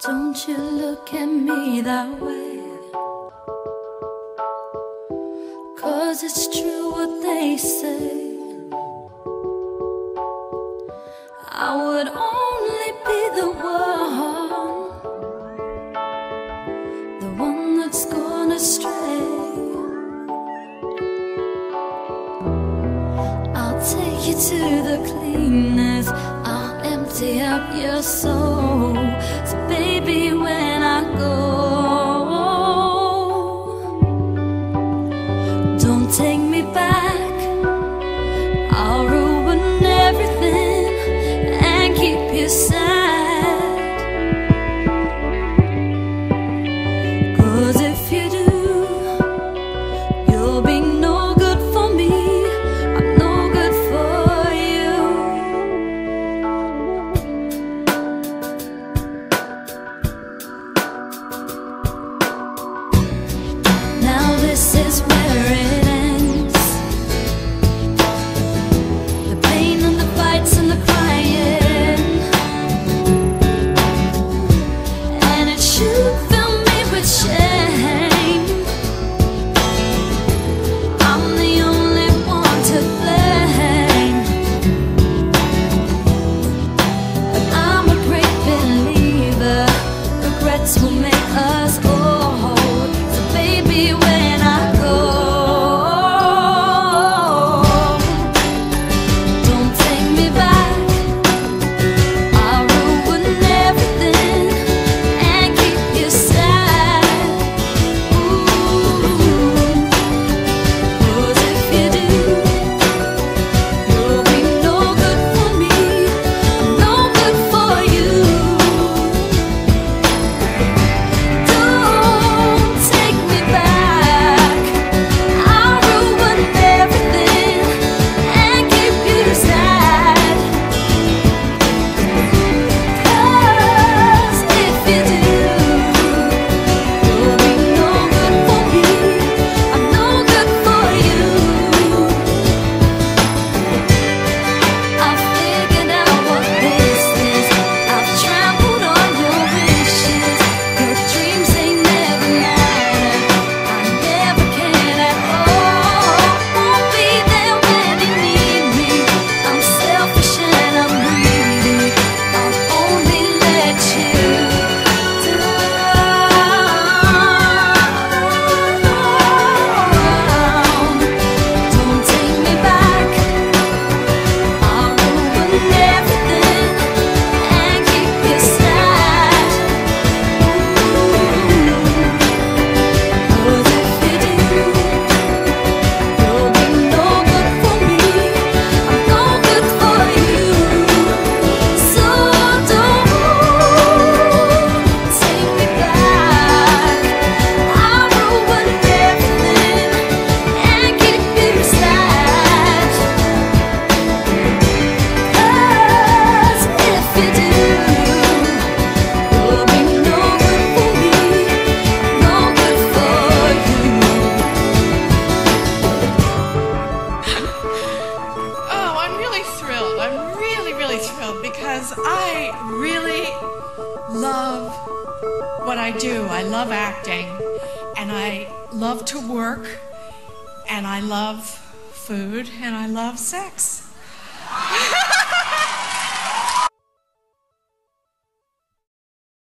Don't you look at me that way. they say I would only be the one The one that's gone astray I'll take you to the cleaners. I'll empty up your soul. So baby when I go Don't take me back. I'll ruin everything and keep you safe. yeah. I really love what I do. I love acting, and I love to work, and I love food, and I love sex.